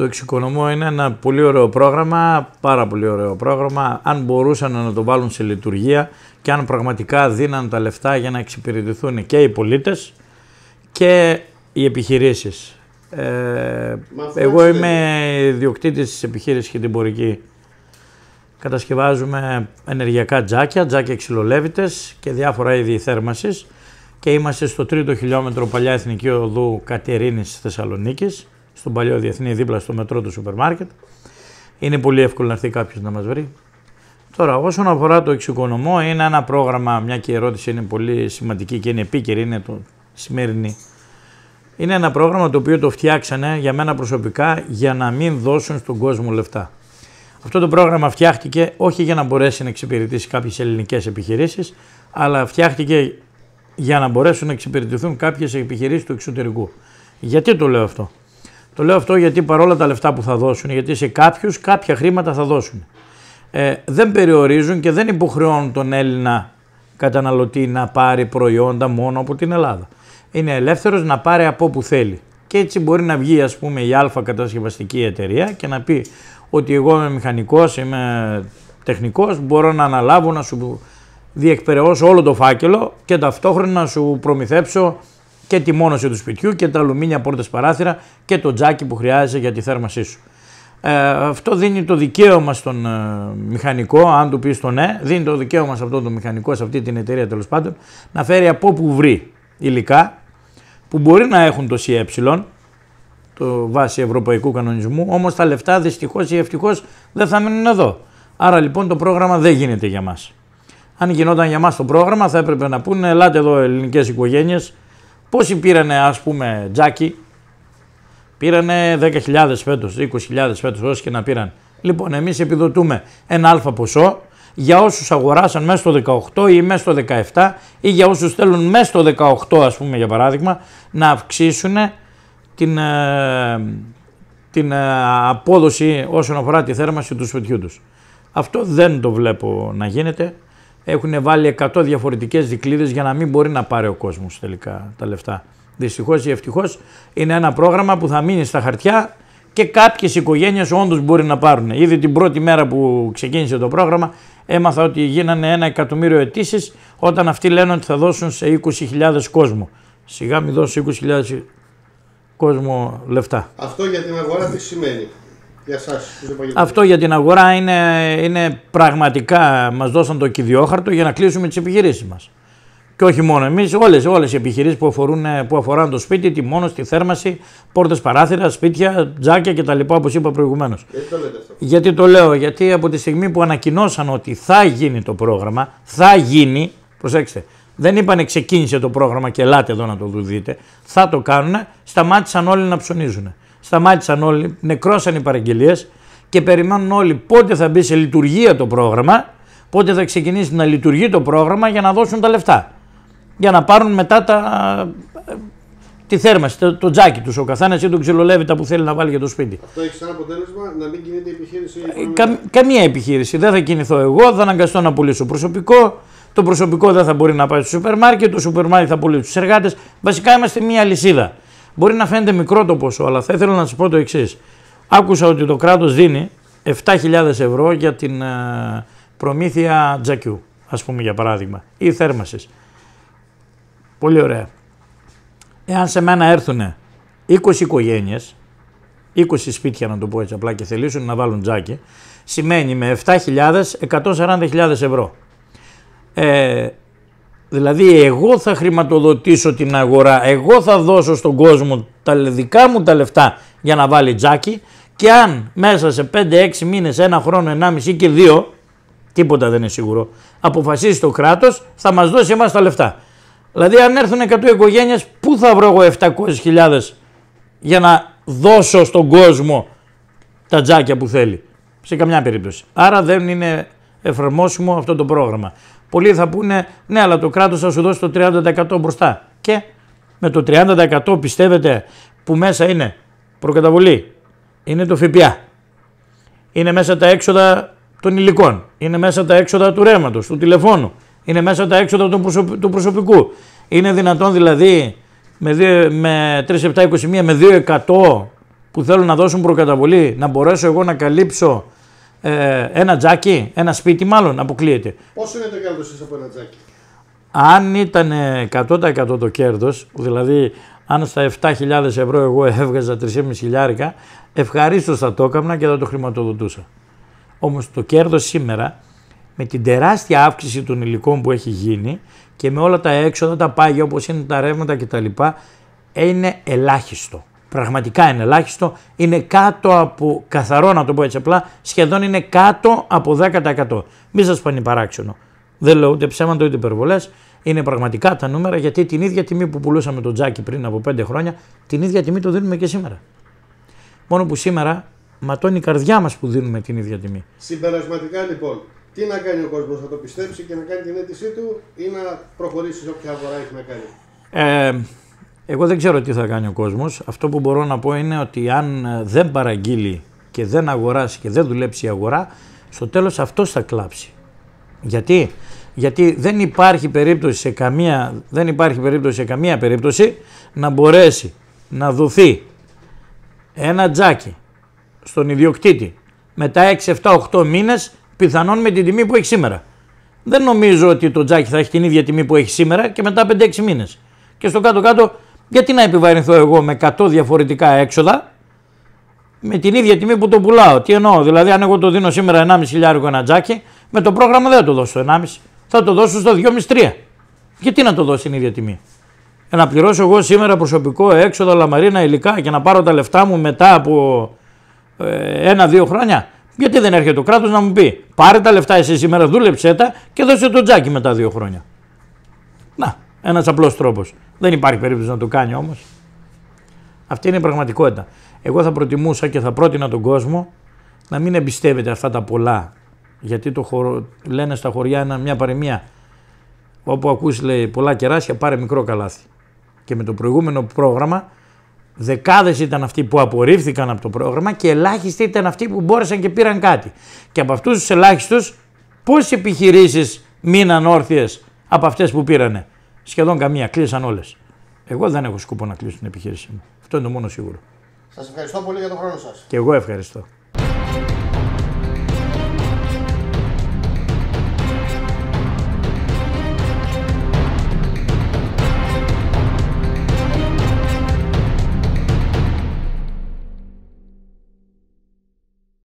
Το εξοικονομώ είναι ένα πολύ ωραίο πρόγραμμα, πάρα πολύ ωραίο πρόγραμμα. Αν μπορούσαν να το βάλουν σε λειτουργία και αν πραγματικά δίναν τα λεφτά για να εξυπηρετηθούν και οι πολίτες και οι επιχειρήσεις. Ε, εγώ είμαι ιδιοκτήτης της επιχείρησης και την πορική. Κατασκευάζουμε ενεργειακά τζάκια, τζάκια ξυλολέβητες και διάφορα είδη θέρμασης και είμαστε στο τρίτο χιλιόμετρο παλιά εθνική οδού Κατερίνης Θεσσαλονίκης, στον παλιό διεθνή δίπλα στο μετρό του σούπερ μάρκετ. Είναι πολύ εύκολο να έρθει κάποιος να μας βρει. Τώρα, όσον αφορά το εξοικονομό, είναι ένα πρόγραμμα, μια και η ερώτηση είναι πολύ σημαντική και είναι επίκαιρη, είναι το σημερινή. Είναι ένα πρόγραμμα το οποίο το φτιάξανε για μένα προσωπικά για να μην δώσουν στον κόσμο λεφτά. Αυτό το πρόγραμμα φτιάχτηκε όχι για να μπορέσει να εξυπηρετήσει κάποιες ελληνικές επιχειρήσεις, αλλά φτιάχτηκε για να μπορέσουν να εξυπηρετηθούν κάποιες επιχειρήσεις του εξωτερικού. Γιατί το λέω αυτό; Το λέω αυτό γιατί παρόλα τα λεφτά που θα δώσουν, γιατί σε κάποιους κάποια χρήματα θα δώσουν. Ε, δεν περιορίζουν και δεν υποχρεώνουν τον Έλληνα καταναλωτή να πάρει προϊόντα μόνο από την Ελλάδα. Είναι ελεύθερος να πάρει από όπου θέλει. Και έτσι μπορεί να βγει ας πούμε η Α κατασκευαστική εταιρεία και να πει ότι εγώ είμαι μηχανικός, είμαι τεχνικός, μπορώ να αναλάβω να σου διεκπαιρεώσω όλο το φάκελο και ταυτόχρονα να σου προμηθέψω και τη μόνωση του σπιτιού και τα αλουμίνια πόρτες παράθυρα και το τζάκι που χρειάζεσαι για τη θέρμασή σου. Ε, αυτό δίνει το δικαίωμα στον ε, μηχανικό, αν του πεις το ναι, δίνει το δικαίωμα σε αυτό το μηχανικό, σε αυτή την εταιρεία τέλος πάντων, να φέρει από όπου βρει υλικά που μπορεί να έχουν το ΣΥΕ, το βάση ευρωπαϊκού κανονισμού, όμως τα λεφτά δυστυχώς ή ευτυχώς δεν θα μείνουν εδώ. Άρα λοιπόν το πρόγραμμα δεν γίνεται για μας. Αν γινόταν για μας το πρόγραμμα, θα έπρεπε να πούνε: Ελάτε εδώ, ελληνικές οικογένειες, πόσοι πήρανε, ας πούμε, τζάκι, πήρανε 10.000 φέτος, 20.000 φέτος, όσοι και να πήραν. Λοιπόν, εμείς επιδοτούμε ένα αλφα ποσό για όσους αγοράσαν μέσα στο 18 ή μέσα στο 17 ή για όσους θέλουν μέσα στο 18, ας πούμε, για παράδειγμα, να αυξήσουν την, ε, την ε, απόδοση όσον αφορά τη θέρμανση του σπιτιού τους. Αυτό δεν το βλέπω να γίνεται. Έχουν βάλει 100 διαφορετικές δικλείδες για να μην μπορεί να πάρει ο κόσμος τελικά τα λεφτά. Δυστυχώς ή ευτυχώς είναι ένα πρόγραμμα που θα μείνει στα χαρτιά και κάποιες οικογένειες όντως μπορεί να πάρουν. Ήδη την πρώτη μέρα που ξεκίνησε το πρόγραμμα έμαθα ότι γίνανε ένα εκατομμύριο αιτήσεις όταν αυτοί λένε ότι θα δώσουν σε 20.000 κόσμο. Σιγά μην δώσουν 20.000 κόσμο λεφτά. Αυτό για την αγορά τι σημαίνει; Για σας, Αυτό για την αγορά είναι, είναι πραγματικά μας δώσαν το κυδιόχαρτο για να κλείσουμε τις επιχειρήσεις μας. Και όχι μόνο εμείς, όλες όλες οι επιχειρήσεις που, αφορούν, που αφορούν το σπίτι, τη μόνος, τη θέρμαση, πόρτες παράθυρα, σπίτια, τζάκια κτλ. Όπως είπα προηγουμένως. Γιατί το λέτε αυτό; Γιατί το λέω, Γιατί από τη στιγμή που ανακοινώσαν ότι θα γίνει το πρόγραμμα, θα γίνει, προσέξτε, δεν είπανε ξεκίνησε το πρόγραμμα και ελάτε εδώ να το δείτε. Θα το κάνουν. Σταμάτησαν όλοι να ψωνίζουν. Σταμάτησαν όλοι, νεκρώσαν οι παραγγελίες και περιμένουν όλοι πότε θα μπει σε λειτουργία το πρόγραμμα, πότε θα ξεκινήσει να λειτουργεί το πρόγραμμα για να δώσουν τα λεφτά. Για να πάρουν μετά τα, τη θέρμαση, το, το τζάκι τους ο καθένας ή τον ξυλολέβητα που θέλει να βάλει για το σπίτι. Αυτό έχει σαν αποτέλεσμα να μην κινείται η επιχείρηση. Ε, κα, καμία επιχείρηση. Δεν θα κινηθώ εγώ, θα αναγκαστώ να πουλήσω προσωπικό. Το προσωπικό δεν θα μπορεί να πάει στο σούπερ μάρκετ, το σούπερ μάρκετ θα πουλήσει τους εργάτες. Βασικά είμαστε μία λυσίδα. Μπορεί να φαίνεται μικρό το ποσό, αλλά θα ήθελα να σα πω το εξής. Άκουσα ότι το κράτος δίνει 7.000 ευρώ για την ε, προμήθεια τζακιού, ας πούμε για παράδειγμα, ή θέρμασης. Πολύ ωραία. Εάν σε μένα έρθουν 20 οικογένειες, 20 σπίτια να το πω έτσι απλά και θελήσουν να βάλουν τζάκι, σημαίνει με 7.000 140.000 ευρώ. Ε, δηλαδή εγώ θα χρηματοδοτήσω την αγορά, εγώ θα δώσω στον κόσμο τα δικά μου τα λεφτά για να βάλει τζάκι και αν μέσα σε 5-6 μήνες, ένα χρόνο, 1,5 και 2, τίποτα δεν είναι σίγουρο, αποφασίσει το κράτος, θα μας δώσει εμάς τα λεφτά. Δηλαδή αν έρθουν 100 οικογένειες, πού θα βρω εγώ 700.000 για να δώσω στον κόσμο τα τζάκια που θέλει; Σε καμιά περίπτωση. Άρα δεν είναι εφαρμόσιμο αυτό το πρόγραμμα. Πολλοί θα πούνε ναι, αλλά το κράτος θα σου δώσει το 30% μπροστά. Και με το 30% πιστεύετε που μέσα είναι προκαταβολή, είναι το ΦΠΑ, είναι μέσα τα έξοδα των υλικών, είναι μέσα τα έξοδα του ρεύματος, του τηλεφώνου, είναι μέσα τα έξοδα του, προσωπικού. Είναι δυνατόν δηλαδή με, 2, με 3, 7, 21, με 2% που θέλουν να δώσουν προκαταβολή να μπορέσω εγώ να καλύψω ε, ένα τζάκι, ένα σπίτι μάλλον, αποκλείεται. Πόσο είναι το κέρδος σας από ένα τζάκι; Αν ήταν 100% το κέρδος, δηλαδή αν στα 7.000 ευρώ εγώ έβγαζα 3.500 χιλιάρικα, ευχαρίστως θα το έκανα και θα το χρηματοδοτούσα. Όμως το κέρδος σήμερα, με την τεράστια αύξηση των υλικών που έχει γίνει και με όλα τα έξοδα, τα πάγια όπως είναι τα ρεύματα κτλ, είναι ελάχιστο. Πραγματικά είναι ελάχιστο, είναι κάτω από, καθαρό να το πω έτσι απλά, σχεδόν είναι κάτω από 10%. Μην σας φανεί παράξενο. Δεν λέω ούτε ψέματα ούτε υπερβολές. Είναι πραγματικά τα νούμερα γιατί την ίδια τιμή που πουλούσαμε το τζάκι πριν από 5 χρόνια, την ίδια τιμή το δίνουμε και σήμερα. Μόνο που σήμερα ματώνει η καρδιά μας που δίνουμε την ίδια τιμή. Συμπερασματικά λοιπόν, τι να κάνει ο κόσμος, να το πιστέψει και να κάνει την αίτησή του ή να προχωρήσει σε όποια αγορά έχει να κάνει. Ε, εγώ δεν ξέρω τι θα κάνει ο κόσμος. Αυτό που μπορώ να πω είναι ότι αν δεν παραγγείλει και δεν αγοράσει και δεν δουλέψει η αγορά, στο τέλος αυτός θα κλάψει. Γιατί; Γιατί δεν υπάρχει περίπτωση σε καμία, δεν υπάρχει περίπτωση σε καμία περίπτωση να μπορέσει να δοθεί ένα τζάκι στον ιδιοκτήτη μετά 6, 7, 8 μήνες πιθανόν με την τιμή που έχει σήμερα. Δεν νομίζω ότι το τζάκι θα έχει την ίδια τιμή που έχει σήμερα και μετά 5-6 μήνες. Και στο κάτω-κάτω, γιατί να επιβαρυνθώ εγώ με 100 διαφορετικά έξοδα; Με την ίδια τιμή που το πουλάω. Τι εννοώ, δηλαδή αν εγώ το δίνω σήμερα 1,5 χιλιάρικο ένα τζάκι, με το πρόγραμμα δεν θα το δώσω στο 1,5, θα το δώσω στο 2,5-3. Γιατί να το δώσει την ίδια τιμή; Ε, να πληρώσω εγώ σήμερα προσωπικό έξοδο, λαμαρίνα, υλικά και να πάρω τα λεφτά μου μετά από ε, ένα-δύο χρόνια; Γιατί δεν έρχεται το κράτος να μου πει: Πάρε τα λεφτά εσύ σήμερα, δούλεψέ τα και δώσε το τζάκι μετά δύο χρόνια. Να, ένας απλός τρόπος. Δεν υπάρχει περίπτωση να το κάνει όμως. Αυτή είναι η πραγματικότητα. Εγώ θα προτιμούσα και θα πρότεινα τον κόσμο να μην εμπιστεύεται αυτά τα πολλά. Γιατί το χωρο... λένε στα χωριά είναι μια παρεμία. Όπου ακούσει λέει πολλά κεράσια πάρε μικρό καλάθι. Και με το προηγούμενο πρόγραμμα δεκάδες ήταν αυτοί που απορρίφθηκαν από το πρόγραμμα και ελάχιστοι ήταν αυτοί που μπόρεσαν και πήραν κάτι. Και από αυτούς τους ελάχιστους πόσες επιχειρήσεις μείναν όρθιες από αυτές που πήρανε; Σχεδόν καμία, κλείσαν όλες. Εγώ δεν έχω σκοπό να κλείσω την επιχείρησή μου. Αυτό είναι το μόνο σίγουρο. Σας ευχαριστώ πολύ για τον χρόνο σας. Και εγώ ευχαριστώ.